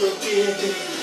will forbidden